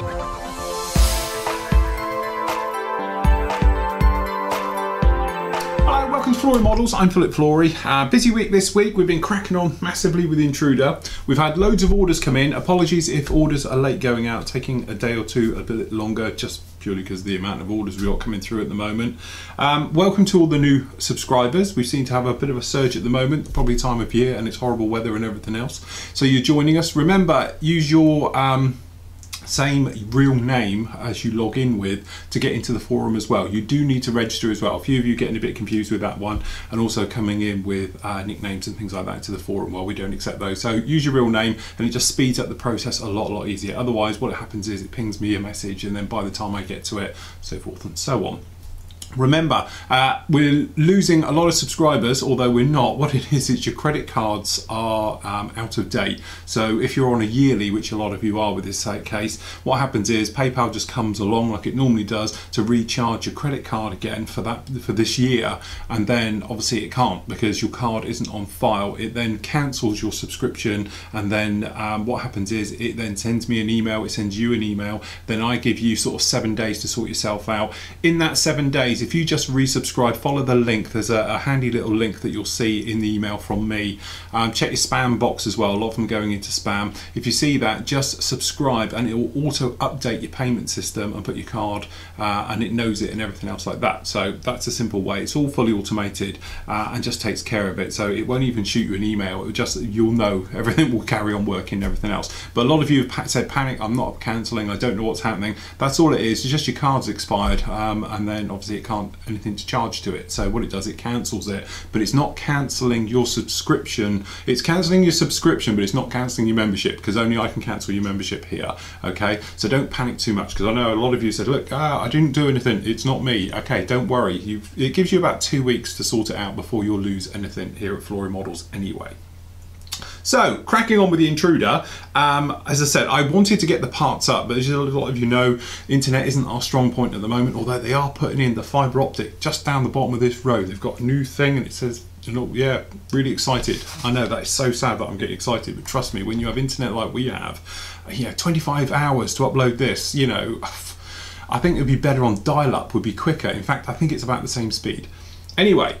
Welcome to Flory Models. I'm Philip Flory. Uh, busy week this week. We've been cracking on massively with Intruder. We've had loads of orders come in. Apologies if orders are late going out, taking a day or two, a bit longer, just purely because the amount of orders we've got coming through at the moment. Um, welcome to all the new subscribers. We seem to have a bit of a surge at the moment, probably time of year, and it's horrible weather and everything else. So you're joining us. Remember, use your um, same real name as you log in with to get into the forum as well. You do need to register as well. A few of you getting a bit confused with that one and also coming in with uh, nicknames and things like that to the forum. Well, we don't accept those. So use your real name and it just speeds up the process a lot, lot easier. Otherwise, what happens is it pings me a message and then by the time I get to it, so forth and so on. Remember, uh, we're losing a lot of subscribers, although we're not. What it is, is your credit cards are um, out of date. So if you're on a yearly, which a lot of you are with this case, what happens is PayPal just comes along like it normally does to recharge your credit card again for that for this year, and then obviously it can't because your card isn't on file. It then cancels your subscription, and then um, what happens is it then sends me an email. It sends you an email. Then I give you sort of seven days to sort yourself out. In that seven days if you just resubscribe, follow the link. There's a, a handy little link that you'll see in the email from me. Um, check your spam box as well. A lot of them going into spam. If you see that, just subscribe and it will auto update your payment system and put your card uh, and it knows it and everything else like that. So that's a simple way. It's all fully automated uh, and just takes care of it. So it won't even shoot you an email. It just you'll know everything will carry on working and everything else. But a lot of you have said panic. I'm not cancelling. I don't know what's happening. That's all it is. It's just your card's expired um, and then obviously it can't anything to charge to it. So what it does, it cancels it, but it's not cancelling your subscription. It's cancelling your subscription, but it's not cancelling your membership because only I can cancel your membership here. Okay, so don't panic too much because I know a lot of you said, look, ah, I didn't do anything. It's not me. Okay, don't worry. You've, it gives you about two weeks to sort it out before you'll lose anything here at Flory Models anyway. So, cracking on with the intruder, um, as I said, I wanted to get the parts up, but as a lot of you know, internet isn't our strong point at the moment, although they are putting in the fibre optic just down the bottom of this road. They've got a new thing and it says, you know, yeah, really excited. I know that is so sad that I'm getting excited, but trust me, when you have internet like we have, you know, 25 hours to upload this, you know, I think it would be better on dial-up, would be quicker. In fact, I think it's about the same speed. Anyway,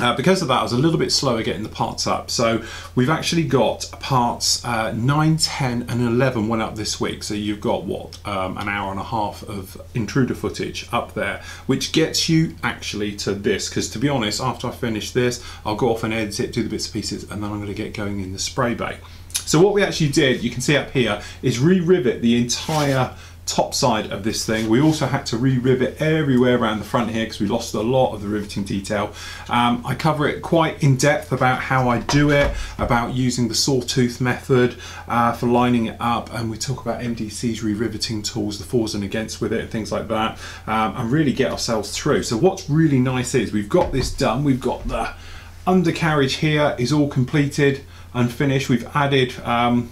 uh, because of that, I was a little bit slower getting the parts up. So we've actually got parts uh, 9, 10 and 11 went up this week. So you've got what, um, an hour and a half of intruder footage up there, which gets you actually to this. Because to be honest, after I finish this, I'll go off and edit it, do the bits and pieces, and then I'm going to get going in the spray bay. So what we actually did, you can see up here, is re-rivet the entire top side of this thing. We also had to re-rivet everywhere around the front here because we lost a lot of the riveting detail. Um, I cover it quite in depth about how I do it, about using the sawtooth method uh, for lining it up, and we talk about MDC's re-riveting tools, the fors and against with it, and things like that, um, and really get ourselves through. So what's really nice is we've got this done. We've got the undercarriage here is all completed and finished. We've added um,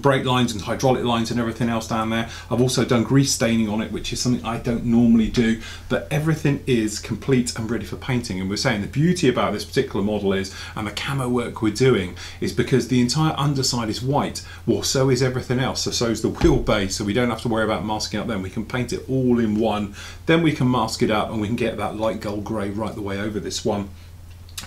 brake lines and hydraulic lines and everything else down there. I've also done grease staining on it, which is something I don't normally do, but everything is complete and ready for painting. And we're saying the beauty about this particular model is, and the camo work we're doing, is because the entire underside is white, well, so is everything else. So, so is the wheelbase, so we don't have to worry about masking up then. We can paint it all in one, then we can mask it up and we can get that light gold grey right the way over this one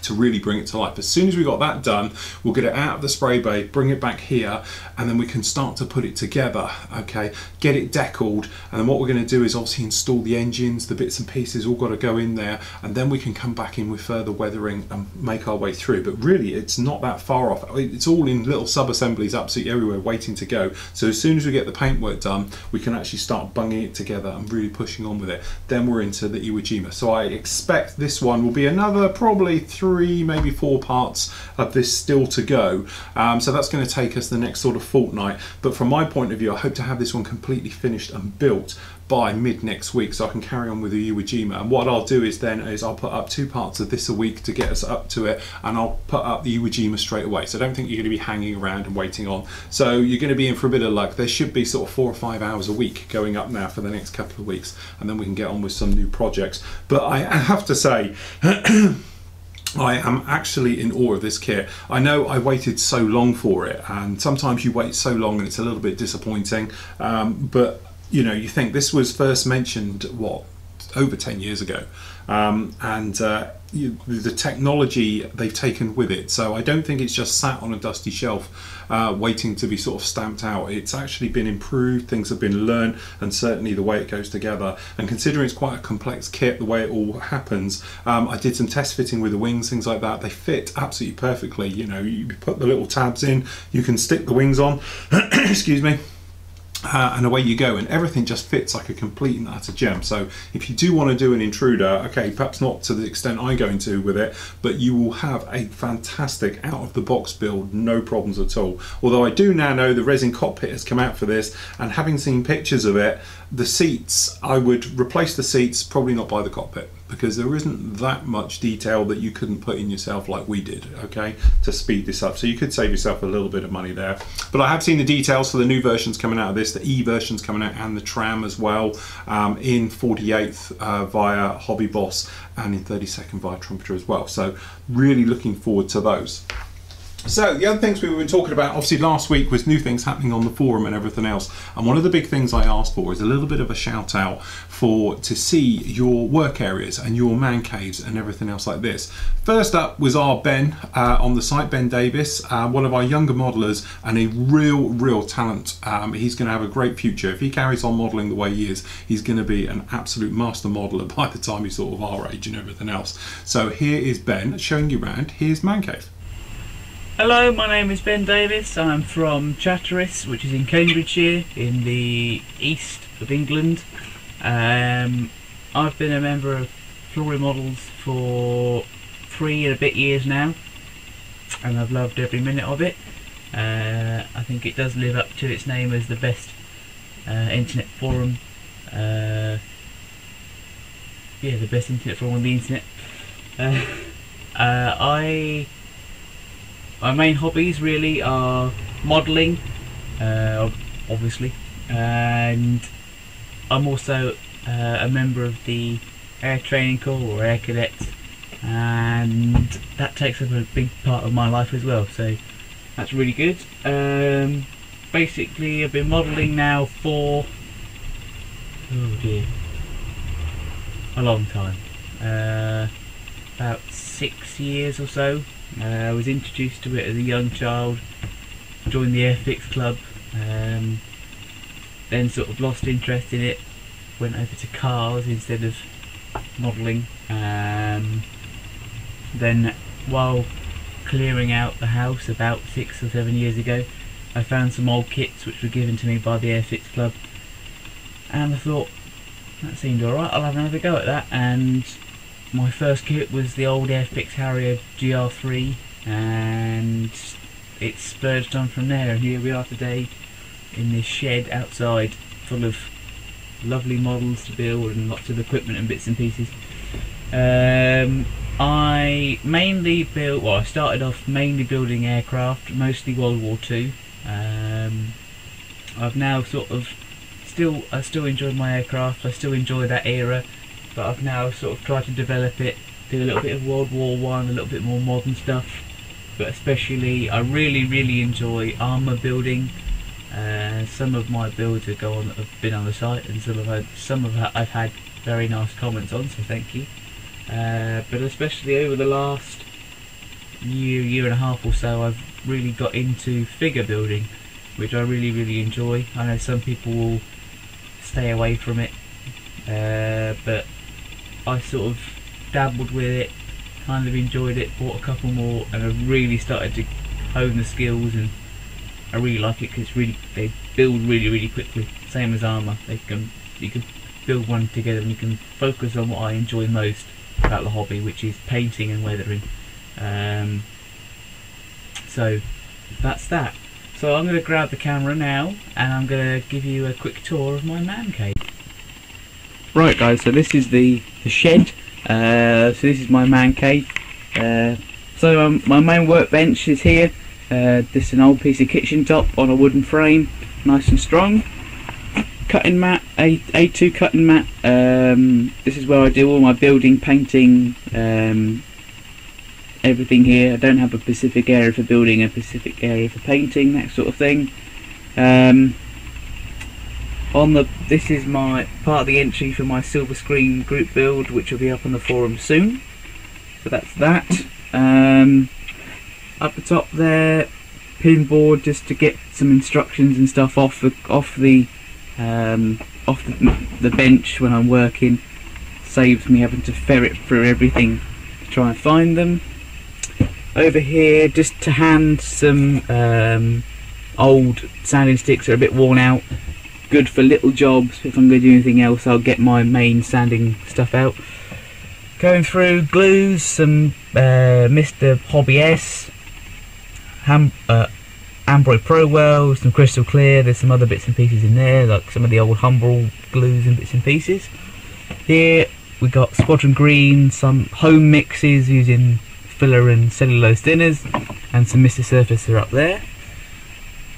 to really bring it to life. As soon as we got that done, we'll get it out of the spray bay, bring it back here, and then we can start to put it together, okay? Get it deckled, and then what we're gonna do is obviously install the engines, the bits and pieces all gotta go in there, and then we can come back in with further weathering and make our way through. But really, it's not that far off. It's all in little sub-assemblies absolutely everywhere waiting to go. So as soon as we get the paintwork done, we can actually start bunging it together and really pushing on with it. Then we're into the Iwo Jima. So I expect this one will be another probably three three, maybe four parts of this still to go. Um, so that's going to take us the next sort of fortnight. But from my point of view, I hope to have this one completely finished and built by mid next week so I can carry on with the Iwo Jima. And what I'll do is then is I'll put up two parts of this a week to get us up to it and I'll put up the Iwo Jima straight away. So don't think you're going to be hanging around and waiting on. So you're going to be in for a bit of luck. There should be sort of four or five hours a week going up now for the next couple of weeks and then we can get on with some new projects. But I have to say I am actually in awe of this kit. I know I waited so long for it, and sometimes you wait so long and it's a little bit disappointing. Um, but you know, you think this was first mentioned what over 10 years ago, um, and uh, you, the technology they've taken with it. So I don't think it's just sat on a dusty shelf uh, waiting to be sort of stamped out. It's actually been improved, things have been learned, and certainly the way it goes together. And considering it's quite a complex kit, the way it all happens, um, I did some test fitting with the wings, things like that. They fit absolutely perfectly. You know, you put the little tabs in, you can stick the wings on, excuse me uh, and away you go and everything just fits like a complete and utter gem. So if you do want to do an intruder okay perhaps not to the extent I go into with it but you will have a fantastic out of the box build no problems at all. Although I do now know the resin cockpit has come out for this and having seen pictures of it the seats I would replace the seats probably not by the cockpit because there isn't that much detail that you couldn't put in yourself like we did, okay, to speed this up. So you could save yourself a little bit of money there. But I have seen the details for the new versions coming out of this, the E versions coming out and the tram as well um, in 48th uh, via Hobby Boss and in 32nd via Trumpeter as well. So really looking forward to those. So the other things we were talking about, obviously last week, was new things happening on the forum and everything else. And one of the big things I asked for is a little bit of a shout out for to see your work areas and your man caves and everything else like this. First up was our Ben uh, on the site, Ben Davis, uh, one of our younger modelers and a real, real talent. Um, he's going to have a great future. If he carries on modelling the way he is, he's going to be an absolute master modeler by the time he's sort of our age and everything else. So here is Ben showing you around his man cave. Hello, my name is Ben Davis. I'm from Chatteris, which is in Cambridgeshire, in the east of England. Um, I've been a member of Flory Models for three and a bit years now, and I've loved every minute of it. Uh, I think it does live up to its name as the best uh, internet forum. Uh, yeah, the best internet forum on the internet. Uh, uh, I my main hobbies really are modelling, uh, obviously, and I'm also uh, a member of the Air Training Corps or Air Cadets, and that takes up a big part of my life as well. So that's really good. Um, basically, I've been modelling now for oh dear, a long time, uh, about six years or so. Uh, I was introduced to it as a young child, joined the Airfix club, um, then sort of lost interest in it, went over to cars instead of modelling. Um, then while clearing out the house about six or seven years ago, I found some old kits which were given to me by the Airfix club and I thought that seemed alright, I'll have another go at that and my first kit was the old Airfix Harrier GR3 and it splurged on from there and here we are today in this shed outside full of lovely models to build and lots of equipment and bits and pieces. Um, I mainly built, well I started off mainly building aircraft, mostly World War II. Um, I've now sort of still, I still enjoy my aircraft, I still enjoy that era but I've now sort of tried to develop it, do a little bit of World War One, a little bit more modern stuff, but especially I really really enjoy armour building. Uh, some of my builds have, go on, have been on the site, and some of had, some of I've had very nice comments on, so thank you. Uh, but especially over the last year, year and a half or so, I've really got into figure building, which I really really enjoy. I know some people will stay away from it, uh, but I sort of dabbled with it, kind of enjoyed it, bought a couple more, and I've really started to hone the skills, and I really like it because really they build really really quickly. Same as armor, they can you can build one together, and you can focus on what I enjoy most about the hobby, which is painting and weathering. Um, so that's that. So I'm going to grab the camera now, and I'm going to give you a quick tour of my man cave. Right guys, so this is the, the shed. Uh, so this is my man cave. Uh, so um, my main workbench is here. Uh, this is an old piece of kitchen top on a wooden frame, nice and strong. Cutting mat, A A2 cutting mat. Um, this is where I do all my building, painting, um, everything here. I don't have a specific area for building, a specific area for painting, that sort of thing. Um, on the this is my part of the entry for my silver screen group build, which will be up on the forum soon. So that's that. Um, up the top there, pinboard just to get some instructions and stuff off the off the um, off the, the bench when I'm working. Saves me having to ferret through everything to try and find them. Over here, just to hand some um, old sanding sticks that are a bit worn out. Good for little jobs. If I'm going to do anything else, I'll get my main sanding stuff out. Going through glues, some uh, Mr. Hobby S, Ham, uh, Ambroid ProWeld, some Crystal Clear. There's some other bits and pieces in there, like some of the old Humbrol glues and bits and pieces. Here we got Squadron Green, some home mixes using filler and cellulose thinners, and some Mr. Surfacer up there.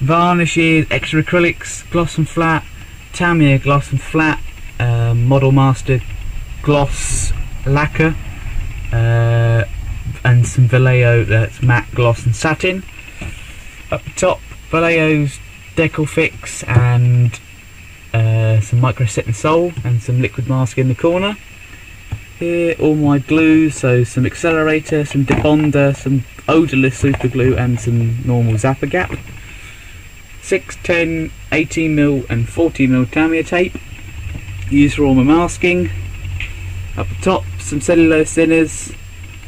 Varnishes, extra acrylics, gloss and flat, Tamiya gloss and flat, um, Model Master gloss lacquer, uh, and some Vallejo that's matte gloss and satin. Up the top, Vallejo's Decal Fix and uh, some Micro Set and Sol and some liquid mask in the corner. Here, all my glues, so some accelerator, some debonder, some odorless super glue, and some normal Zap-A-Gap. 6, 10, 18mm and 40mm Tamiya tape used for all my masking. Up the top some cellulose thinners,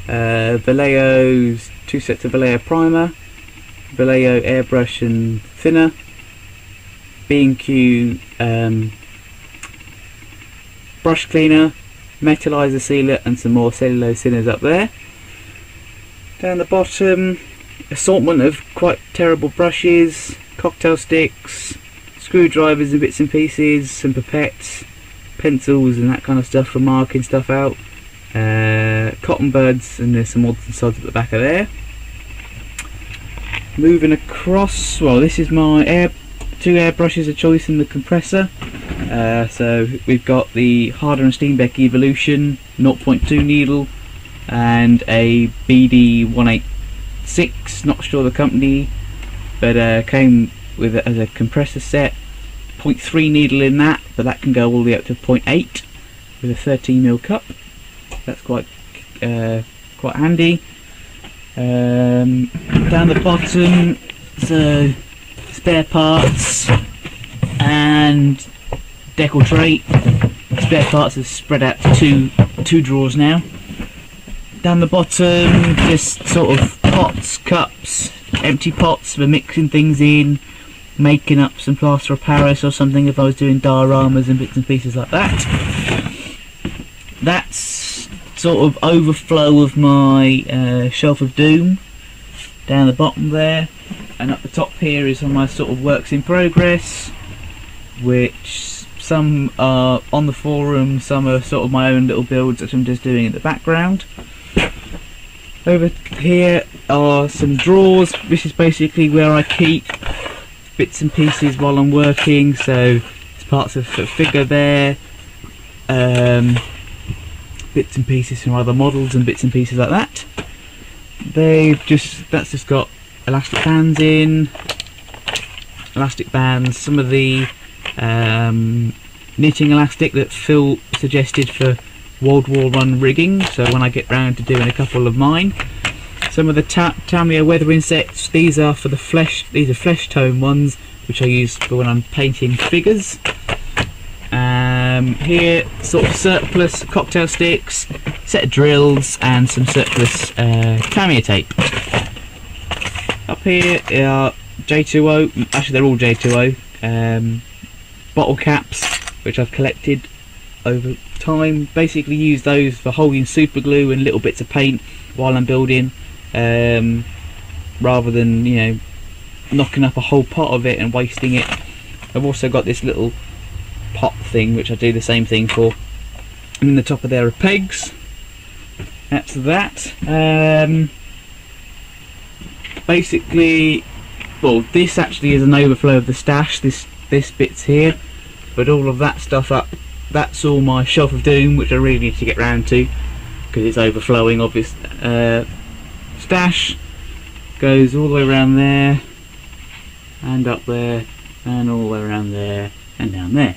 uh, Vallejo's two sets of Vallejo primer, Vallejo airbrush and thinner, B&Q um, brush cleaner, metallizer sealer and some more cellulose thinners up there. Down the bottom, assortment of quite terrible brushes, cocktail sticks, screwdrivers and bits and pieces, some pipettes, pencils and that kind of stuff for marking stuff out, uh, cotton buds, and there's some odds and sods at the back of there. Moving across, well, this is my air, two airbrushes of choice in the compressor. Uh, so we've got the Harder and Steenbeck Evolution 0.2 needle and a BD 186. Not sure the company, but uh, came with it as a compressor set 0.3 needle in that but that can go all the way up to 0.8 with a 13mm cup. That's quite uh, quite handy. Um, down the bottom so spare parts and decal tray. Spare parts are spread out to two two drawers now. Down the bottom just sort of pots cups empty pots for mixing things in making up some plaster of Paris or something if I was doing dioramas and bits and pieces like that. That's sort of overflow of my uh, Shelf of Doom down the bottom there and up the top here is all my sort of works in progress which some are on the forum, some are sort of my own little builds that I'm just doing in the background. Over here are some drawers. This is basically where I keep bits and pieces while I'm working. So it's parts of a figure there, um, bits and pieces from other models and bits and pieces like that. They've just that's just got elastic bands in, elastic bands. Some of the um, knitting elastic that Phil suggested for World War One rigging. So when I get round to doing a couple of mine. Some of the ta Tamiya weather insects, these are for the flesh, these are flesh tone ones, which I use for when I'm painting figures. Um, here, sort of surplus cocktail sticks, set of drills, and some surplus uh, Tamiya tape. Up here are J2O, actually they're all J2O, um, bottle caps, which I've collected over time. Basically use those for holding super glue and little bits of paint while I'm building um, rather than you know knocking up a whole pot of it and wasting it. I've also got this little pot thing which I do the same thing for. And in the top of there are pegs. That's that. Um, basically, well, this actually is an overflow of the stash. This this bit's here, but all of that stuff up. That's all my shelf of doom, which I really need to get round to because it's overflowing. Obviously, uh, stash goes all the way around there and up there and all the way around there and down there.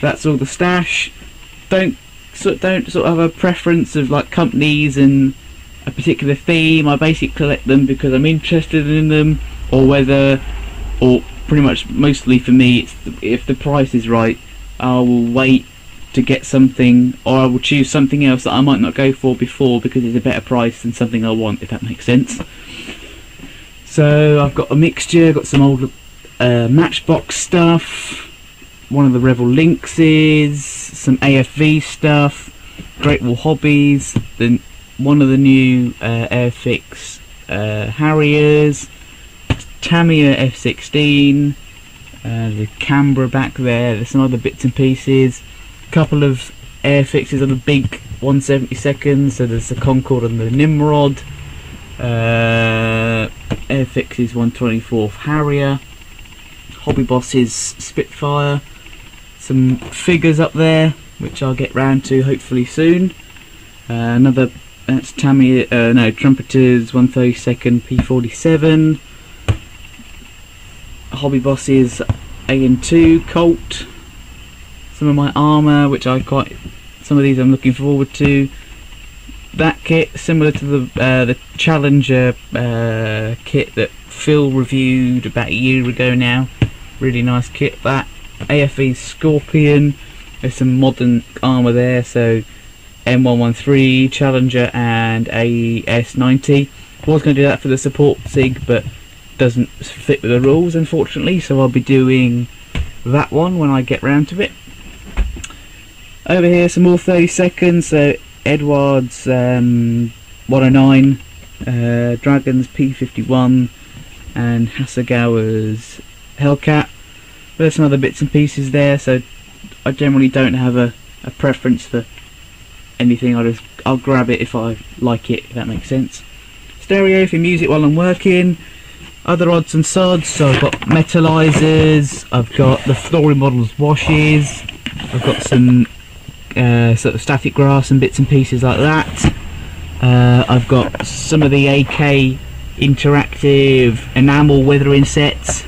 That's all the stash. Don't sort don't sort of have a preference of like companies and a particular theme. I basically collect them because I'm interested in them, or whether, or pretty much mostly for me, it's the, if the price is right, I will wait to get something, or I will choose something else that I might not go for before because it's a better price than something I want, if that makes sense. So I've got a mixture, got some old uh, Matchbox stuff, one of the Revell Lynxes, some AFV stuff, Great Wall Hobbies, then one of the new uh, Airfix uh, Harriers, Tamiya F16, uh, the Canberra back there, there's some other bits and pieces, couple of Airfixes on the big 172nd, so there's the Concorde and the Nimrod, uh, Airfix's 124th Harrier, Hobby Boss's Spitfire, some figures up there, which I'll get round to hopefully soon. Uh, another that's Tammy, uh, no, Trumpeters 132nd P47. Hobby Bosses AN2 Colt. Some of my armour, which I quite, some of these I'm looking forward to. That kit, similar to the uh, the Challenger uh, kit that Phil reviewed about a year ago now. Really nice kit that. AFV Scorpion. There's some modern armour there, so M113, Challenger, and AS90. I was going to do that for the support SIG, but doesn't fit with the rules, unfortunately, so I'll be doing that one when I get round to it. Over here, some more 30 seconds, so Eduard's um, 109, uh, Dragon's P51, and Hasegawa's Hellcat. There's some other bits and pieces there, so I generally don't have a, a preference for anything. I just I'll grab it if I like it. If that makes sense. Stereo for music while I'm working. Other odds and sods. So I've got metallizers. I've got the Flory Models washes. I've got some uh, sort of static grass and bits and pieces like that. Uh, I've got some of the AK interactive enamel weathering sets.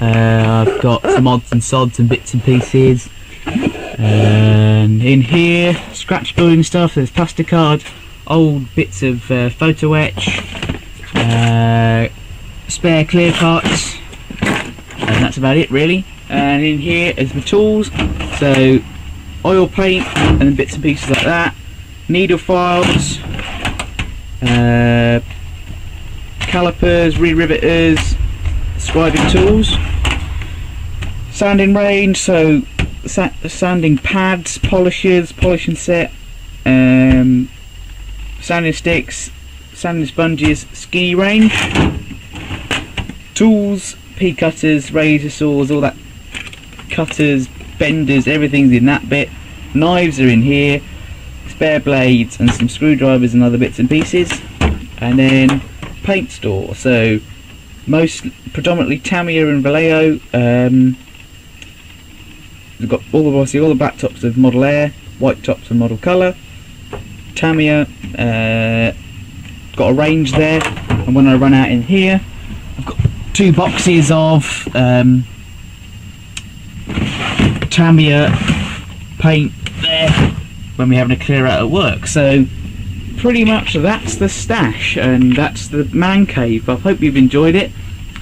Uh, I've got some odds and sods and bits and pieces. And in here, scratch building stuff. There's plasticard, old bits of uh, photo etch, uh, spare clear parts, and that's about it really. And in here is my tools. So oil paint and bits and pieces like that. Needle files, uh, calipers, re-riveters, scribing tools, sanding range, so sa sanding pads, polishers, polishing set, um, sanding sticks, sanding sponges, ski range, tools, pea cutters, razor saws, all that, cutters, benders, everything's in that bit. Knives are in here, spare blades and some screwdrivers and other bits and pieces. And then paint store, so most predominantly Tamiya and Vallejo. Um, we've got all the obviously all the black tops of Model Air, white tops of Model Colour. Tamiya, uh, got a range there, and when I run out in here, I've got two boxes of um, Tamiya paint there when we're having a clear out at work. So pretty much that's the stash and that's the man cave. I hope you've enjoyed it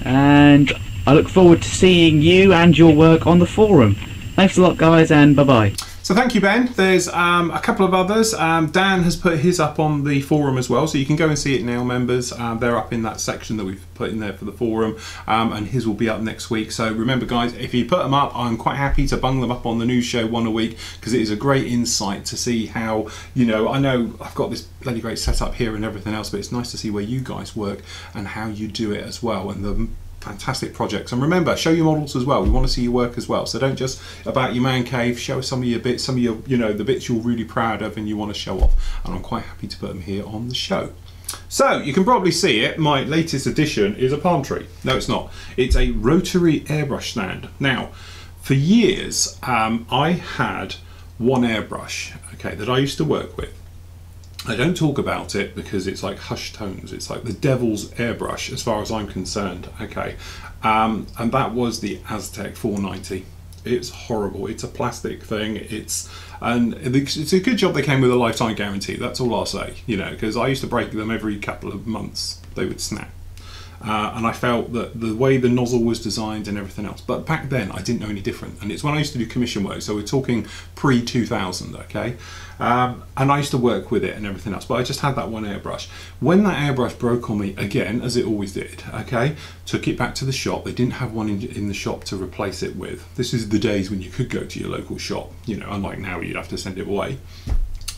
and I look forward to seeing you and your work on the forum. Thanks a lot guys and bye bye. So thank you, Ben. There's um, a couple of others. Um, Dan has put his up on the forum as well, so you can go and see it now, members. Um, they're up in that section that we've put in there for the forum, um, and his will be up next week. So remember, guys, if you put them up, I'm quite happy to bung them up on the news show one a week because it is a great insight to see how you know. I know I've got this bloody great setup here and everything else, but it's nice to see where you guys work and how you do it as well, and the fantastic projects. And remember show your models as well. We want to see your work as well. So don't just about your man cave show some of your bits some of your you know the bits you're really proud of and you want to show off. And i'm quite happy to put them here on the show. So you can probably see it. My latest addition is a palm tree. No it's not. It's a rotary airbrush stand. Now for years um, i had one airbrush okay that i used to work with I don't talk about it because it's like hushed tones. It's like the devil's airbrush, as far as I'm concerned. Okay, um, and that was the Aztek 490. It's horrible. It's a plastic thing. It's and it's a good job they came with a lifetime guarantee. That's all I'll say. You know, because I used to break them every couple of months. They would snap. Uh, and I felt that the way the nozzle was designed and everything else. But back then, I didn't know any different. And it's when I used to do commission work, so we're talking pre 2000, okay? Um, and I used to work with it and everything else, but I just had that one airbrush. When that airbrush broke on me, again, as it always did, okay, took it back to the shop. They didn't have one in, in the shop to replace it with. This is the days when you could go to your local shop, you know, unlike now, you'd have to send it away.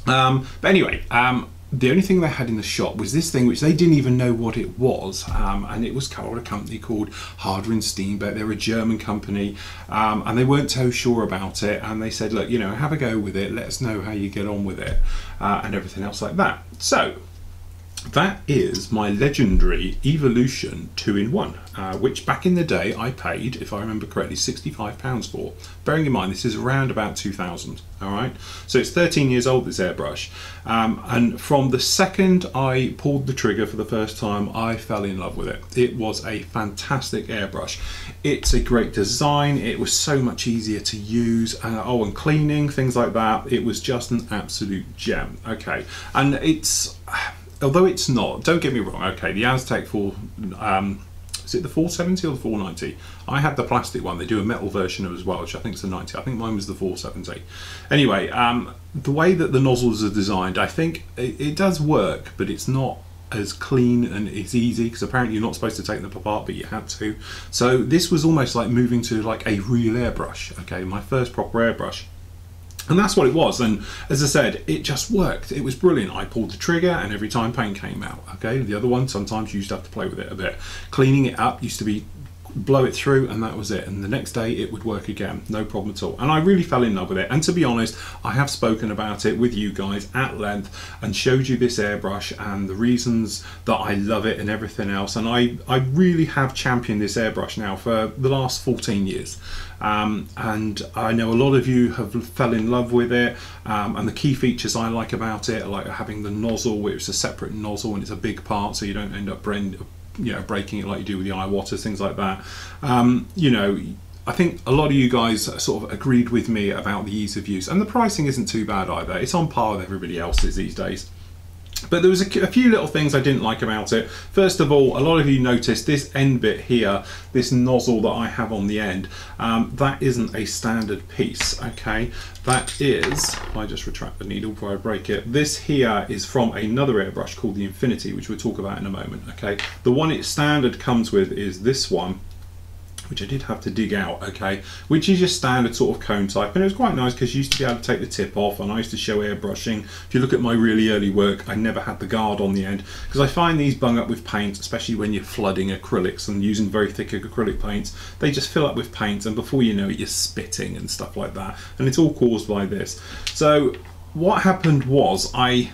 Um, but anyway, um, the only thing they had in the shop was this thing which they didn't even know what it was um, and it was called a company called Harder and Steenbeck. They're a German company um, and they weren't so sure about it and they said look you know have a go with it. Let us know how you get on with it uh, and everything else like that. So that is my legendary Evolution 2 in 1, uh, which back in the day I paid, if I remember correctly, £65 for. Bearing in mind this is around about 2000, alright? So it's 13 years old, this airbrush. Um, and from the second I pulled the trigger for the first time, I fell in love with it. It was a fantastic airbrush. It's a great design, it was so much easier to use, uh, oh, and cleaning, things like that. It was just an absolute gem, okay? And it's although it's not, don't get me wrong, okay, the Aztek 4, um, is it the 470 or the 490? I had the plastic one, they do a metal version of as well, which I think is the 90. I think mine was the 470. Anyway, um, the way that the nozzles are designed, I think it, it does work, but it's not as clean and it's easy because apparently you're not supposed to take them apart but you had to so this was almost like moving to like a real airbrush okay my first proper airbrush and that's what it was. And as I said, it just worked. It was brilliant. I pulled the trigger and every time pain came out. Okay. The other one, sometimes you used to have to play with it a bit. Cleaning it up used to be blow it through and that was it. And the next day it would work again. No problem at all. And I really fell in love with it. And to be honest I have spoken about it with you guys at length and showed you this airbrush and the reasons that I love it and everything else. And I I really have championed this airbrush now for the last 14 years. Um, and I know a lot of you have fell in love with it. Um, and the key features I like about it are like having the nozzle which is a separate nozzle and it's a big part so you don't end up you know breaking it like you do with the Iwatas, things like that. Um, you know, I think a lot of you guys sort of agreed with me about the ease of use, and the pricing isn't too bad either. It's on par with everybody else's these days. But there was a, a, few little things I didn't like about it. First of all, a lot of you noticed this end bit here, this nozzle that I have on the end, um, that isn't a standard piece, okay? That is, I just retract the needle before I break it, this here is from another airbrush called the Infinity, which we'll talk about in a moment, okay? The one it standard comes with is this one, which I did have to dig out, okay, which is your standard sort of cone type. And it was quite nice because you used to be able to take the tip off and I used to show airbrushing. If you look at my really early work, I never had the guard on the end because I find these bung up with paint, especially when you're flooding acrylics and using very thick acrylic paints. They just fill up with paint and before you know it, you're spitting and stuff like that. And it's all caused by this. So what happened was I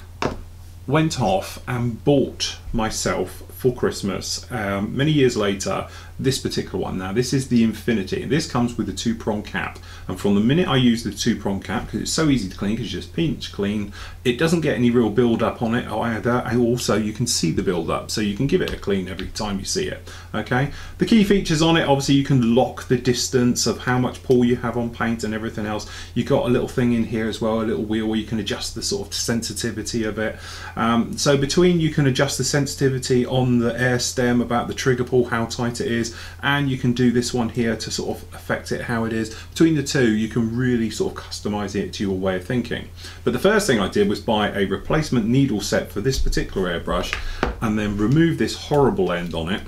went off and bought myself for Christmas um, many years later this particular one. Now this is the infinity this comes with a two prong cap. And from the minute I use the two prong cap because it's so easy to clean because you just pinch clean it doesn't get any real build up on it either also you can see the build up so you can give it a clean every time you see it okay? The key features on it obviously you can lock the distance of how much pull you have on paint and everything else. You got a little thing in here as well a little wheel where you can adjust the sort of sensitivity of it. Um, so between you can adjust the sensitivity on the air stem about the trigger pull how tight it is and you can do this one here to sort of affect it how it is. Between the two you can really sort of customize it to your way of thinking. But the first thing I did was buy a replacement needle set for this particular airbrush and then remove this horrible end on it.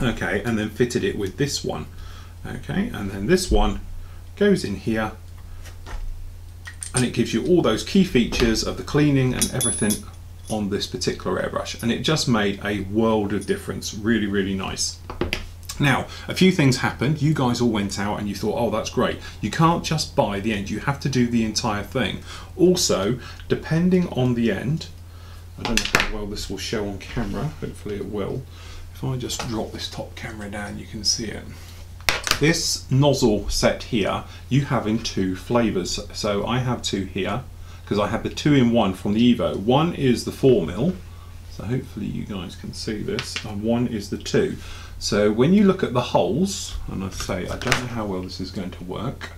Okay and then fitted it with this one. Okay and then this one goes in here and it gives you all those key features of the cleaning and everything on this particular airbrush. And it just made a world of difference. Really really nice now, a few things happened. You guys all went out and you thought, oh, that's great. You can't just buy the end, you have to do the entire thing. Also, depending on the end, I don't know how well this will show on camera, hopefully it will. If I just drop this top camera down, you can see it. This nozzle set here, you have in two flavors. So I have two here, because I have the two in one from the Evo. One is the 4 mil, so hopefully you guys can see this, and one is the 2. So when you look at the holes, and I say I don't know how well this is going to work,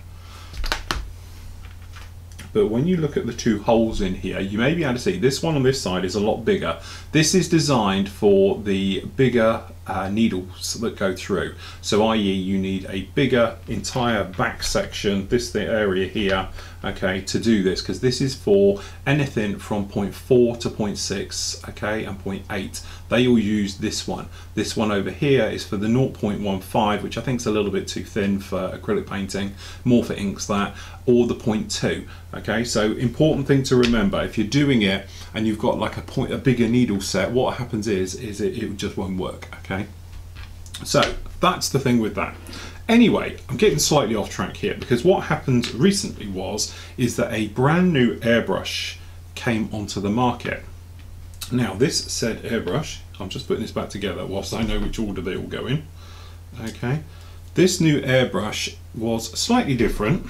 but when you look at the two holes in here you may be able to see this one on this side is a lot bigger. This is designed for the bigger uh, needles that go through. So i.e you need a bigger entire back section this the area here okay to do this because this is for anything from 0.4 to 0.6 okay and 0.8 they all use this one. This one over here is for the 0.15 which I think is a little bit too thin for acrylic painting more for inks that or the 0.2 okay? So important thing to remember if you're doing it and you've got like a point a bigger needle set what happens is is it, it just won't work okay? So that's the thing with that Anyway, I'm getting slightly off track here because what happened recently was is that a brand new airbrush came onto the market. Now this said airbrush, I'm just putting this back together whilst I know which order they all go in. Okay, this new airbrush was slightly different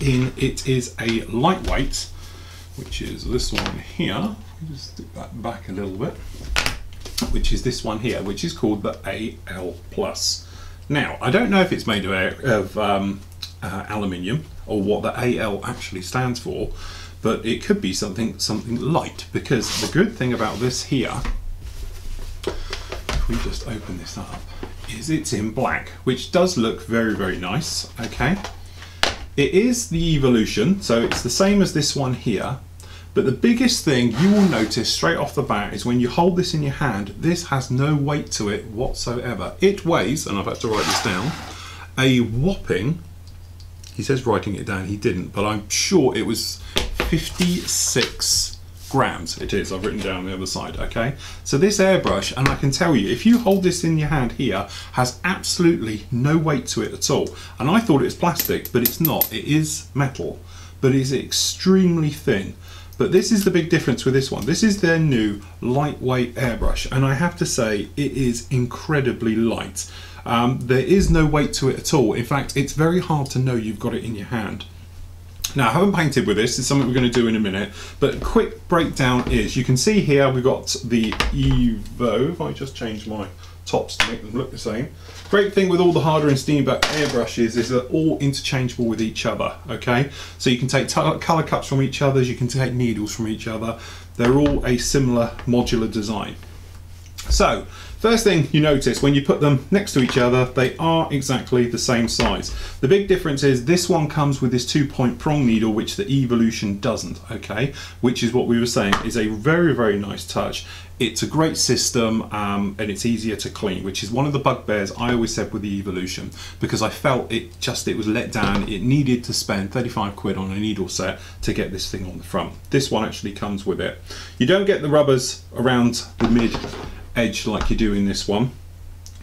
in it is a lightweight, which is this one here. Just stick that back a little bit, which is this one here, which is called the AL Plus. Now, I don't know if it's made of, of um, uh, aluminium or what the AL actually stands for, but it could be something something light because the good thing about this here, if we just open this up, is it's in black, which does look very, very nice, okay? It is the Evolution, so it's the same as this one here, but the biggest thing you will notice straight off the bat is when you hold this in your hand, this has no weight to it whatsoever. It weighs, and I've had to write this down, a whopping, he says writing it down, he didn't, but I'm sure it was 56 grams. It is I've written down the other side okay? So this airbrush and I can tell you if you hold this in your hand here has absolutely no weight to it at all. And I thought it was plastic but it's not. It is metal but it's extremely thin but this is the big difference with this one. This is their new lightweight airbrush, and I have to say it is incredibly light. Um, there is no weight to it at all. In fact, it's very hard to know you've got it in your hand. Now, I haven't painted with this, it's something we're going to do in a minute, but quick breakdown is, you can see here we've got the Evo, if I just change my tops to make them look the same. Great thing with all the Harder and Steenbeck airbrushes is they're all interchangeable with each other, okay? So you can take colour cups from each other, you can take needles from each other. They're all a similar modular design. So, first thing you notice when you put them next to each other, they are exactly the same size. The big difference is this one comes with this two point prong needle, which the Evolution doesn't, okay? Which is what we were saying is a very, very nice touch. It's a great system um, and it's easier to clean, which is one of the bugbears I always said with the Evolution because I felt it just, it was let down. It needed to spend 35 quid on a needle set to get this thing on the front. This one actually comes with it. You don't get the rubbers around the mid edge like you do in this one.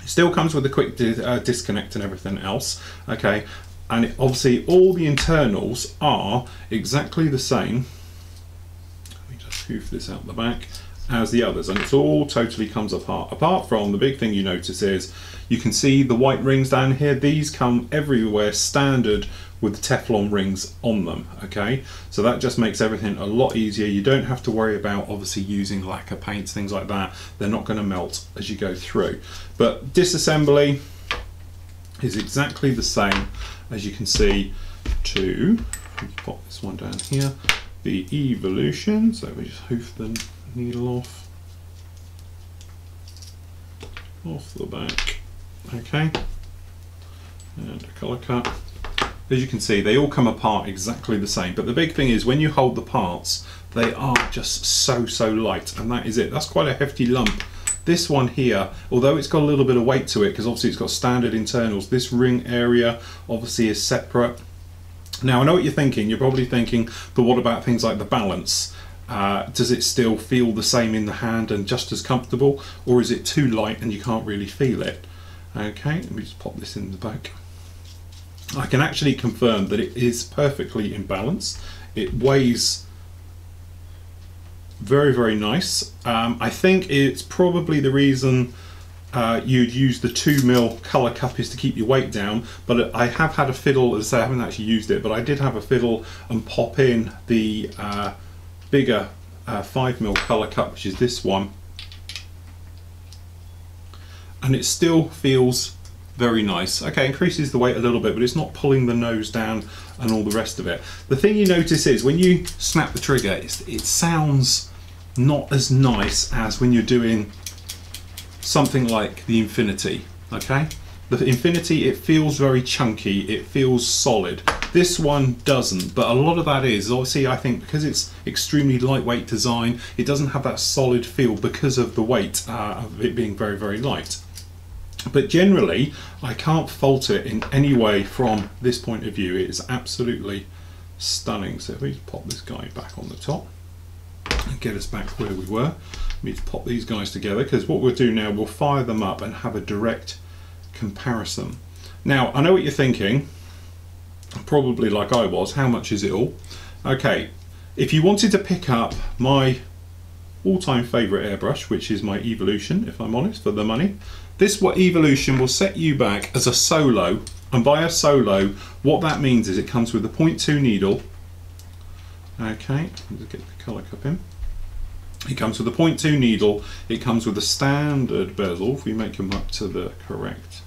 It still comes with a quick di uh, disconnect and everything else, okay? And it, obviously all the internals are exactly the same. Let me just hoof this out the back as the others and it all totally comes apart. Apart from the big thing you notice is you can see the white rings down here. These come everywhere standard with Teflon rings on them, okay? So that just makes everything a lot easier. You don't have to worry about obviously using lacquer paints, things like that. They're not gonna melt as you go through. But disassembly is exactly the same as you can see to, pop this one down here, the Evolution. So we just hoof the needle off, off the back, okay? And a colour cut as you can see they all come apart exactly the same. But the big thing is when you hold the parts they are just so so light and that is it. That's quite a hefty lump. This one here although it's got a little bit of weight to it because obviously it's got standard internals this ring area obviously is separate. Now I know what you're thinking. You're probably thinking but what about things like the balance? Uh, does it still feel the same in the hand and just as comfortable or is it too light and you can't really feel it? Okay let me just pop this in the back I can actually confirm that it is perfectly in balance. It weighs very, very nice. Um, I think it's probably the reason uh, you'd use the 2 mil colour cup is to keep your weight down but I have had a fiddle as I say I haven't actually used it but I did have a fiddle and pop in the uh, bigger uh, 5 mil colour cup which is this one and it still feels very nice okay increases the weight a little bit but it's not pulling the nose down and all the rest of it the thing you notice is when you snap the trigger it sounds not as nice as when you're doing something like the Infinity, okay? The Infinity, it feels very chunky, it feels solid. This one doesn't, but a lot of that is, obviously I think because it's extremely lightweight design, it doesn't have that solid feel because of the weight uh, of it being very, very light. But generally, I can't fault it in any way from this point of view. It is absolutely stunning. So if we pop this guy back on the top and get us back where we were me to pop these guys together because what we'll do now, we'll fire them up and have a direct comparison. Now, I know what you're thinking, probably like I was, how much is it all? Okay, if you wanted to pick up my all-time favourite airbrush, which is my Evolution, if I'm honest, for the money, this what Evolution will set you back as a solo, and by a solo, what that means is it comes with a 0.2 needle, okay, let's get the colour cup in, it comes with a 0.2 needle, it comes with a standard bezel, if we make them up to the correct.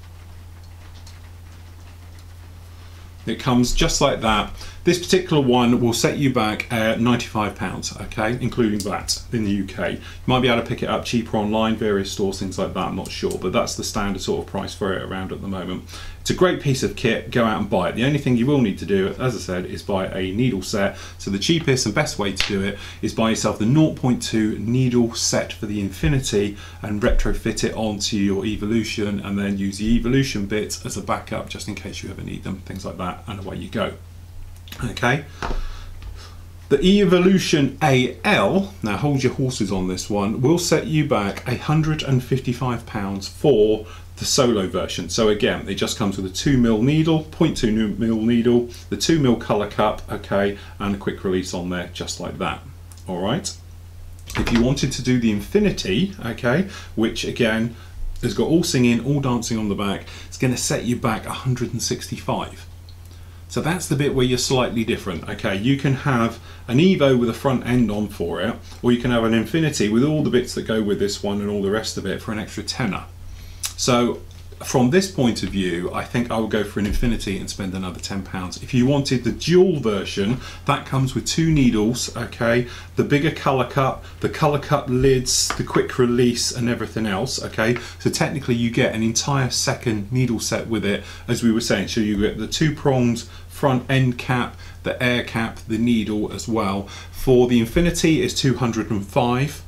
It comes just like that. This particular one will set you back at £95, okay, including that in the UK. You might be able to pick it up cheaper online, various stores, things like that, I'm not sure, but that's the standard sort of price for it around at the moment. It's a great piece of kit, go out and buy it. The only thing you will need to do, as I said, is buy a needle set. So the cheapest and best way to do it is buy yourself the 0.2 needle set for the Infinity and retrofit it onto your Evolution and then use the Evolution bits as a backup just in case you ever need them, things like that, and away you go. Okay. The Evolution AL, now hold your horses on this one, will set you back £155 for the solo version. So again, it just comes with a 2mm needle, 0.2mm needle, the 2mm colour cup, okay, and a quick release on there, just like that. All right. If you wanted to do the Infinity, okay, which again has got all singing, all dancing on the back, it's going to set you back 165. So that's the bit where you're slightly different. Okay, you can have an Evo with a front end on for it, or you can have an Infinity with all the bits that go with this one and all the rest of it for an extra tenner. So from this point of view, I think I would go for an Infinity and spend another £10. If you wanted the dual version, that comes with two needles, okay, the bigger colour cup, the colour cup lids, the quick release and everything else, okay. So technically you get an entire second needle set with it, as we were saying. So you get the two prongs, front end cap, the air cap, the needle as well. For the Infinity it's 205.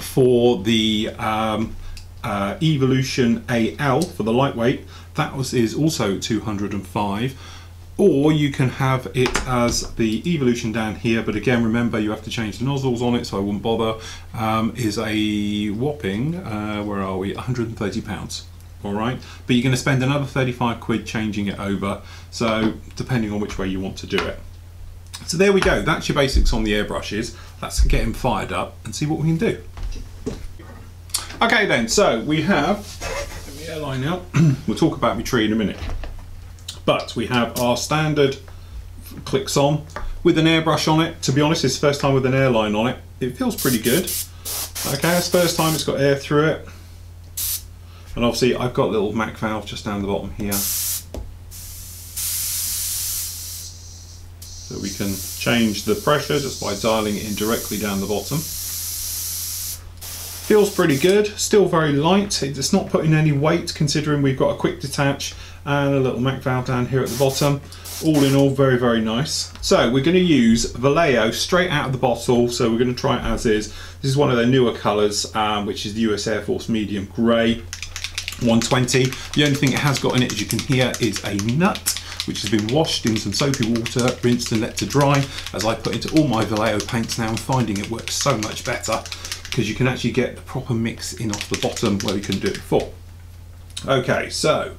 For the um, uh, Evolution AL for the lightweight, that was, is also 205 or you can have it as the Evolution down here, but again remember you have to change the nozzles on it so I wouldn't bother, um, is a whopping, uh, where are we, 130 pounds. Alright, but you're going to spend another 35 quid changing it over, so depending on which way you want to do it. So there we go, that's your basics on the airbrushes. Let's get them fired up and see what we can do. Okay then, so we have, let me airline out, we'll talk about my tree in a minute. But we have our standard clicks on with an airbrush on it. To be honest, it's the first time with an airline on it. It feels pretty good. Okay, it's first time it's got air through it. And obviously I've got a little Mac valve just down the bottom here. So we can change the pressure just by dialing it in directly down the bottom. Feels pretty good, still very light. It's not putting any weight considering we've got a quick detach and a little Mac valve down here at the bottom. All in all, very, very nice. So we're going to use Vallejo straight out of the bottle. So we're going to try it as is. This is one of their newer colours, um, which is the US Air Force Medium Grey 120. The only thing it has got in it, as you can hear, is a nut which has been washed in some soapy water, rinsed and let to dry, as I put into all my Vallejo paints now, and finding it works so much better because you can actually get the proper mix in off the bottom where you can do it before. Okay, so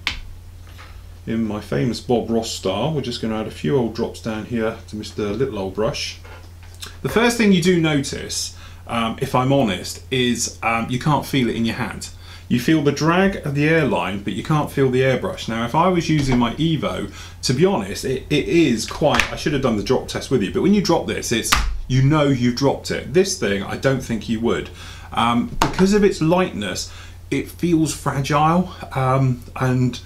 in my famous Bob Ross style, we're just going to add a few old drops down here to Mr. Little Old Brush. The first thing you do notice, um, if I'm honest, is um, you can't feel it in your hand. You feel the drag of the airline, but you can't feel the airbrush. Now, if I was using my Evo, to be honest, it, it is quite, I should have done the drop test with you, but when you drop this, it's, you know you've dropped it. This thing, I don't think you would. Um, because of its lightness, it feels fragile um, and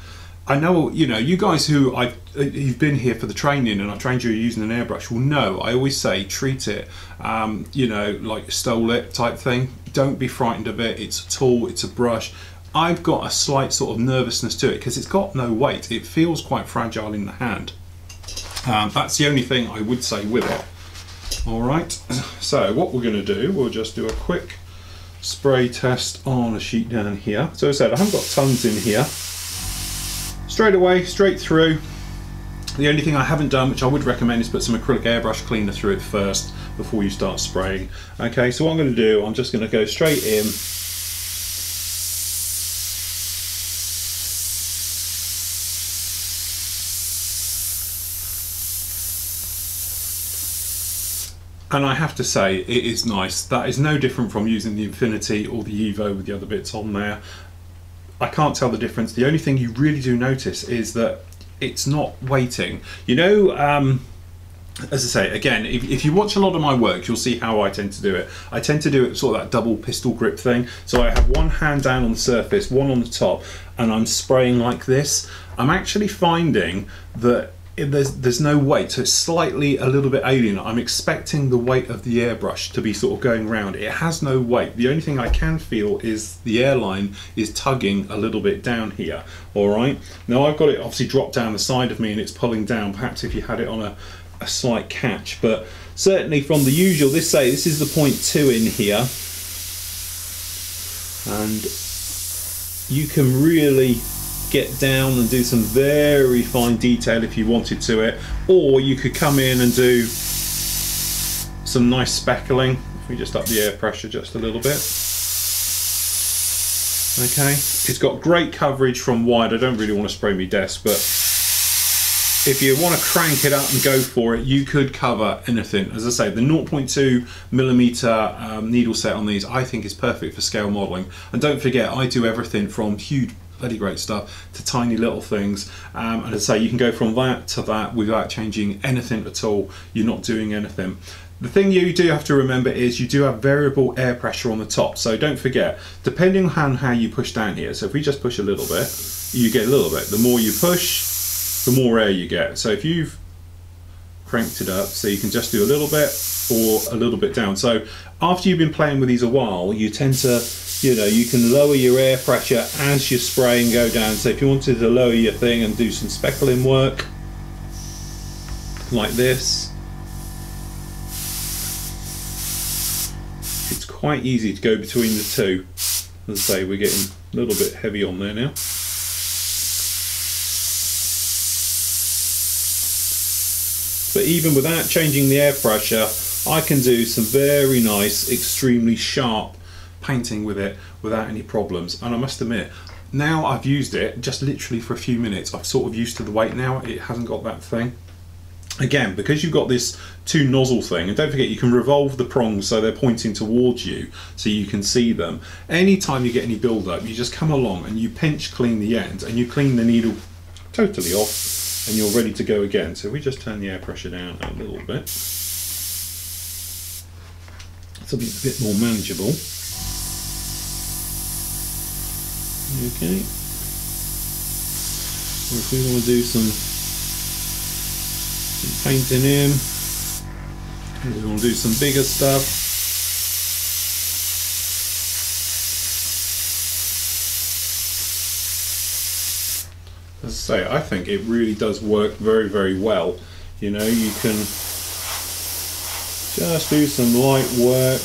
I know you know you guys who I've you've been here for the training and I've trained you using an airbrush will know I always say treat it um, you know like stole it type thing. Don't be frightened of it. It's a tool it's a brush. I've got a slight sort of nervousness to it because it's got no weight. It feels quite fragile in the hand. Um, that's the only thing I would say with it all right so what we're going to do we'll just do a quick spray test on a sheet down here so I said I haven't got tons in here straight away, straight through. The only thing I haven't done, which I would recommend, is put some acrylic airbrush cleaner through it first before you start spraying. Okay, so what I'm going to do, I'm just going to go straight in. And I have to say, it is nice. That is no different from using the Infinity or the Evo with the other bits on there. I can't tell the difference. The only thing you really do notice is that it's not waiting. You know, um, as I say, again, if, if, you watch a lot of my work, you'll see how I tend to do it. I tend to do it sort of that double pistol grip thing. So I have one hand down on the surface, one on the top, and I'm spraying like this. I'm actually finding that there's there's no weight so it's slightly a little bit alien. I'm expecting the weight of the airbrush to be sort of going round. It has no weight. The only thing i can feel is the airline is tugging a little bit down here. All right? Now i've got it obviously dropped down the side of me and it's pulling down perhaps if you had it on a, a slight catch. But certainly from the usual this say this is the point two in here. And you can really get down and do some very fine detail if you wanted to it or you could come in and do some nice speckling if we just up the air pressure just a little bit okay it's got great coverage from wide I don't really want to spray me desk but if you want to crank it up and go for it, you could cover anything. As I say, the 0.2 millimeter um, needle set on these, I think is perfect for scale modeling. And don't forget, I do everything from huge bloody great stuff to tiny little things. Um, and as I say you can go from that to that without changing anything at all. You're not doing anything. The thing you do have to remember is you do have variable air pressure on the top. So don't forget depending on how you push down here so if we just push a little bit you get a little bit. The more you push the more air you get. So if you've cranked it up so you can just do a little bit or a little bit down. So after you've been playing with these a while you tend to you know you can lower your air pressure as you spray and go down. So if you wanted to lower your thing and do some speckling work like this it's quite easy to go between the two. I say we're getting a little bit heavy on there now. But even without changing the air pressure I can do some very nice extremely sharp painting with it without any problems. And I must admit, now I've used it just literally for a few minutes, I've sort of used to the weight now. It hasn't got that thing. Again, because you've got this two nozzle thing, and don't forget you can revolve the prongs so they're pointing towards you so you can see them. Anytime you get any build up, you just come along and you pinch clean the end and you clean the needle totally off and you're ready to go again. So we just turn the air pressure down a little bit. It's a bit more manageable. Okay. Or if we want to do some, some painting in, we want to do some bigger stuff. As I say, I think it really does work very, very well. You know, you can just do some light work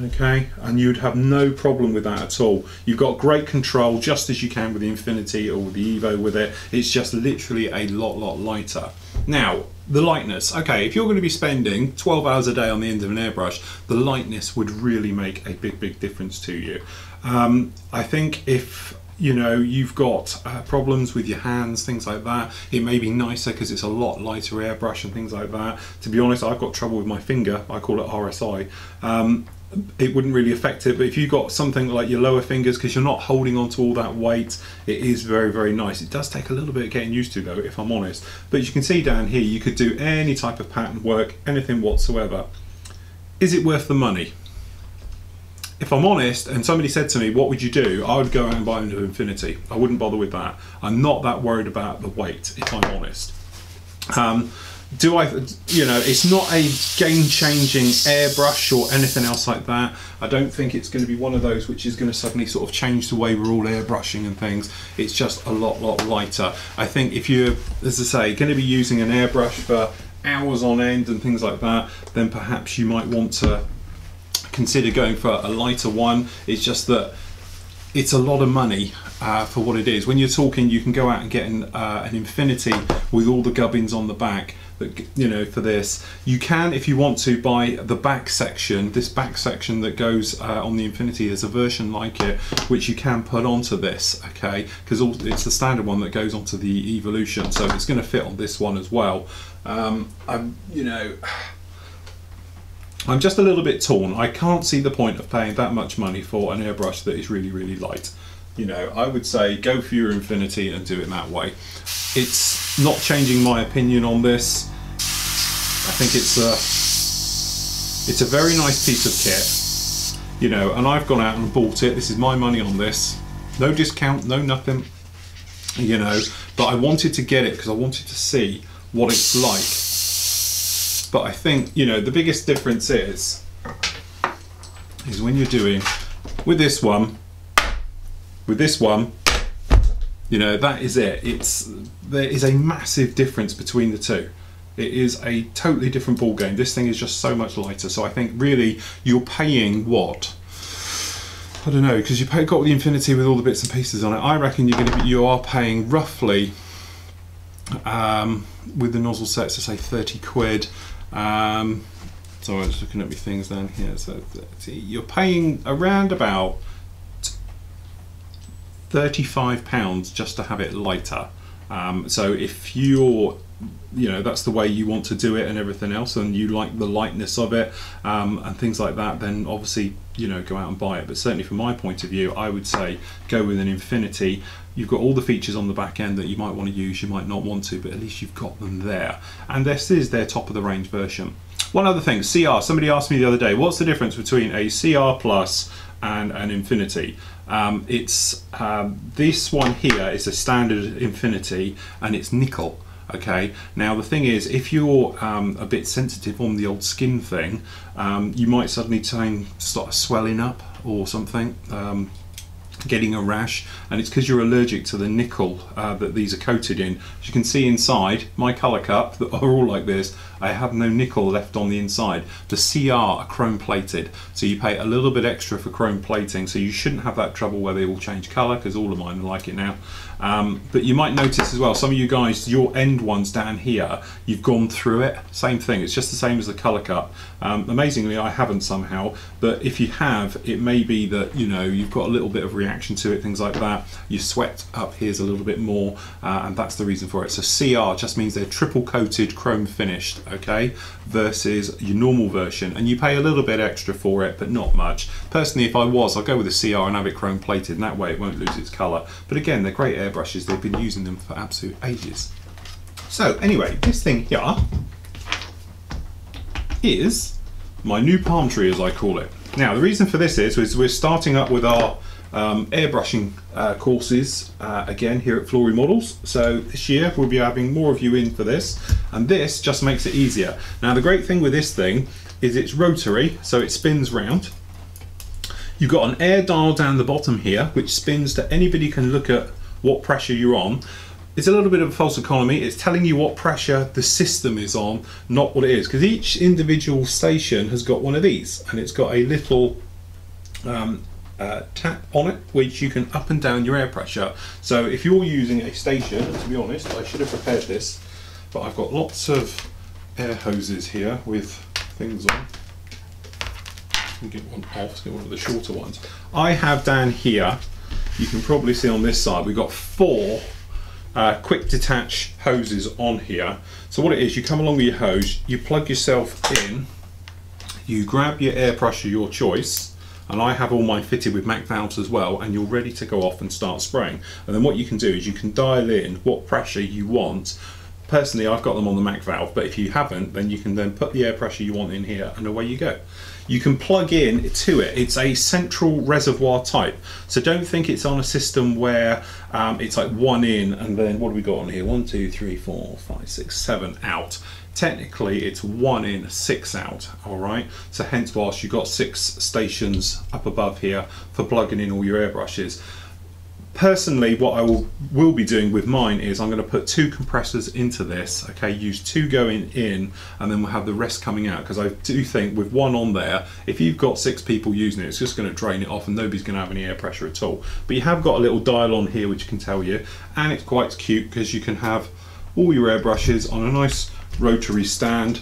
okay? And you'd have no problem with that at all. You've got great control just as you can with the Infinity or the Evo with it. It's just literally a lot lot lighter. Now the lightness. Okay if you're going to be spending 12 hours a day on the end of an airbrush the lightness would really make a big big difference to you. Um, I think if you know you've got uh, problems with your hands things like that it may be nicer because it's a lot lighter airbrush and things like that. To be honest I've got trouble with my finger. I call it RSI um, it wouldn't really affect it. But if you've got something like your lower fingers, because you're not holding on to all that weight, it is very, very nice. It does take a little bit of getting used to though, if I'm honest. But you can see down here, you could do any type of pattern work, anything whatsoever. Is it worth the money? If I'm honest, and somebody said to me, what would you do? I would go out and buy into Infinity. I wouldn't bother with that. I'm not that worried about the weight, if I'm honest. Um, do I, you know, it's not a game changing airbrush or anything else like that. I don't think it's going to be one of those which is going to suddenly sort of change the way we're all airbrushing and things. It's just a lot, lot lighter. I think if you're, as I say, going to be using an airbrush for hours on end and things like that, then perhaps you might want to consider going for a lighter one. It's just that it's a lot of money uh, for what it is. When you're talking, you can go out and get an, uh, an Infinity with all the gubbins on the back you know for this you can if you want to buy the back section this back section that goes uh, on the infinity there's a version like it which you can put onto this okay because it's the standard one that goes onto the evolution so it's going to fit on this one as well um, i'm you know I'm just a little bit torn. I can't see the point of paying that much money for an airbrush that is really, really light. You know, I would say go for your Infinity and do it that way. It's not changing my opinion on this. I think it's a it's a very nice piece of kit, you know, and I've gone out and bought it. This is my money on this. No discount, no nothing, you know. But I wanted to get it because I wanted to see what it's like. But I think you know the biggest difference is is when you're doing with this one, with this one, you know that is it. It's there is a massive difference between the two. It is a totally different ball game. This thing is just so much lighter. So I think really you're paying what I don't know because you pay, got the Infinity with all the bits and pieces on it. I reckon you're going to be, you are paying roughly um, with the nozzle sets to say 30 quid. Um, so I was looking at my things down here. So 30, you're paying around about 35 pounds just to have it lighter. Um, so if you're you know that's the way you want to do it and everything else and you like the lightness of it um, and things like that then obviously you know go out and buy it. But certainly from my point of view I would say go with an Infinity. You've got all the features on the back end that you might want to use you might not want to but at least you've got them there. And this is their top of the range version one other thing CR somebody asked me the other day what's the difference between a CR plus and an Infinity? Um, it's um, this one here is a standard Infinity and it's nickel okay? Now the thing is if you're um, a bit sensitive on the old skin thing um, you might suddenly start swelling up or something um, getting a rash. And it's because you're allergic to the nickel uh, that these are coated in. As you can see inside my color cup that are all like this I have no nickel left on the inside the CR are chrome plated so you pay a little bit extra for chrome plating so you shouldn't have that trouble where they all change color because all of mine like it now um, but you might notice as well, some of you guys, your end ones down here, you've gone through it. Same thing, it's just the same as the color cup. Um, amazingly, I haven't somehow, but if you have, it may be that, you know, you've got a little bit of reaction to it, things like that. You sweat up here's a little bit more, uh, and that's the reason for it. So CR just means they're triple coated, chrome finished, okay, versus your normal version. And you pay a little bit extra for it, but not much. Personally, if I was, I'll go with a CR and have it chrome plated, and that way it won't lose its color. But again, they're great airbrushes, they've been using them for absolute ages. So anyway, this thing here is my new palm tree as I call it. Now the reason for this is, is we're starting up with our um, airbrushing uh, courses uh, again here at Flory Models. So this year we'll be having more of you in for this and this just makes it easier. Now the great thing with this thing is it's rotary so it spins round. You've got an air dial down the bottom here which spins to anybody can look at what pressure you're on. It's a little bit of a false economy. It's telling you what pressure the system is on, not what it is. Because each individual station has got one of these, and it's got a little um, uh, tap on it, which you can up and down your air pressure. So if you're using a station, to be honest, I should have prepared this, but I've got lots of air hoses here with things on. Get one off, get one of the shorter ones. I have down here you can probably see on this side we've got four uh, quick detach hoses on here so what it is you come along with your hose you plug yourself in You grab your air pressure your choice, and I have all mine fitted with Mac valves as well, and you're ready to go off and start spraying. And then what you can do is you can dial in what pressure you want. Personally, I've got them on the Mac valve, but if you haven't, then you can then put the air pressure you want in here, and away you go. You can plug in to it. It's a central reservoir type, so don't think it's on a system where um, it's like one in and then what do we got on here? One, two, three, four, five, six, seven out technically it's one in six out all right? So hence whilst you've got six stations up above here for plugging in all your airbrushes. Personally what I will, will be doing with mine is I'm going to put two compressors into this okay? Use two going in and then we'll have the rest coming out because I do think with one on there if you've got six people using it it's just going to drain it off and nobody's going to have any air pressure at all. But you have got a little dial on here which can tell you and it's quite cute because you can have all your airbrushes on a nice rotary stand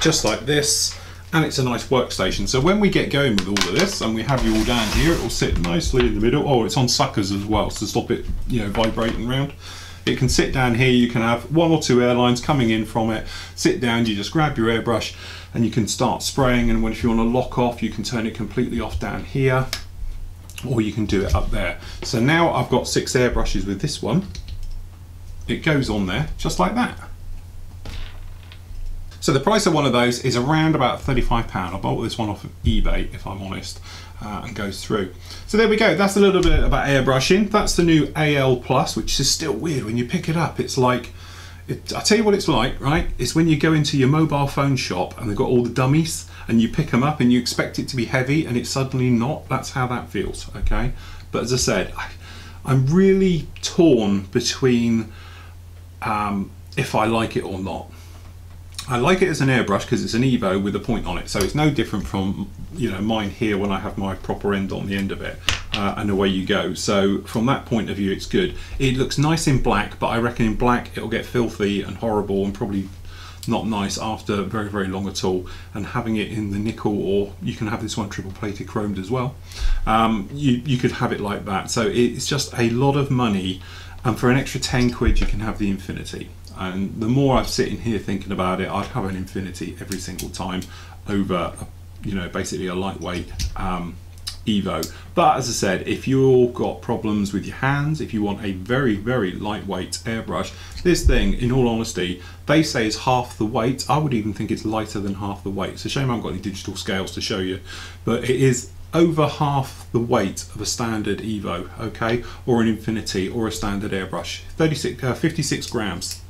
just like this and it's a nice workstation. So when we get going with all of this and we have you all down here it will sit nicely in the middle. Oh it's on suckers as well so stop it you know vibrating around. It can sit down here. You can have one or two airlines coming in from it. Sit down you just grab your airbrush and you can start spraying. And when if you want to lock off you can turn it completely off down here or you can do it up there. So now I've got six airbrushes with this one. It goes on there just like that so the price of one of those is around about £35. I bought this one off of eBay, if I'm honest, uh, and goes through. So there we go. That's a little bit about airbrushing. That's the new ALplus, which is still weird. When you pick it up, it's like, it, I tell you what it's like, right? It's when you go into your mobile phone shop and they've got all the dummies and you pick them up and you expect it to be heavy and it's suddenly not. That's how that feels, okay? But as I said, I, I'm really torn between um, if I like it or not. I like it as an airbrush because it's an Evo with a point on it, so it's no different from you know mine here when I have my proper end on the end of it, uh, and away you go. So from that point of view, it's good. It looks nice in black, but I reckon in black it'll get filthy and horrible and probably not nice after very very long at all. And having it in the nickel, or you can have this one triple plated chromed as well. Um, you you could have it like that. So it's just a lot of money, and for an extra ten quid you can have the Infinity and the more I'm sitting here thinking about it, I'd have an Infinity every single time over, you know, basically a lightweight um, Evo. But as I said, if you've got problems with your hands, if you want a very, very lightweight airbrush, this thing, in all honesty, they say is half the weight. I would even think it's lighter than half the weight. It's a shame I haven't got any digital scales to show you, but it is over half the weight of a standard Evo, okay, or an Infinity or a standard airbrush. 36, uh, 56 grams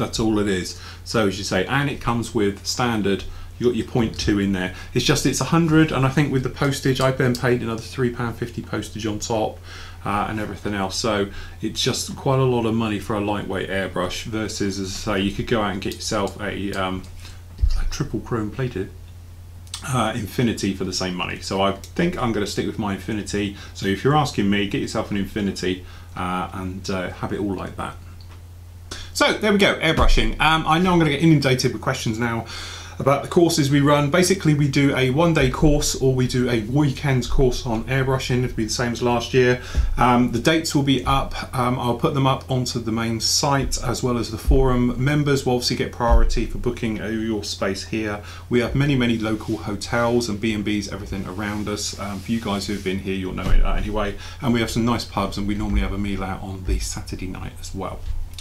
that's all it is so as you say and it comes with standard you got your point two in there it's just it's 100 and I think with the postage I've been paid another three pound 50 postage on top uh, and everything else so it's just quite a lot of money for a lightweight airbrush versus as I say you could go out and get yourself a, um, a triple chrome plated uh, Infinity for the same money. So I think I'm going to stick with my Infinity. So if you're asking me, get yourself an Infinity uh, and uh, have it all like that. So there we go, airbrushing. Um, I know I'm going to get inundated with questions now about the courses we run. Basically, we do a one day course or we do a weekend course on airbrushing. It'll be the same as last year. Um, the dates will be up. Um, I'll put them up onto the main site as well as the forum. Members will obviously get priority for booking your space here. We have many, many local hotels and B&Bs, everything around us. Um, for you guys who've been here, you'll know it anyway. And we have some nice pubs and we normally have a meal out on the Saturday night as well.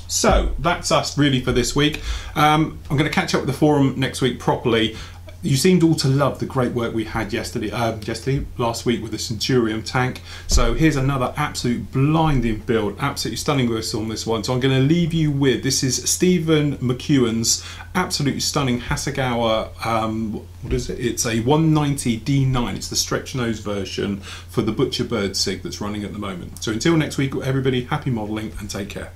So that's us really for this week. Um, I'm going to catch up with the forum next week properly. You seemed all to love the great work we had yesterday, uh, yesterday, last week with the Centurion tank. So here's another absolute blinding build, absolutely stunning work on this one. So I'm going to leave you with this is Stephen McEwan's absolutely stunning Hasegawa. Um, what is it? It's a 190 D9. It's the stretch nose version for the Butcher Bird Sig that's running at the moment. So until next week, everybody, happy modelling and take care.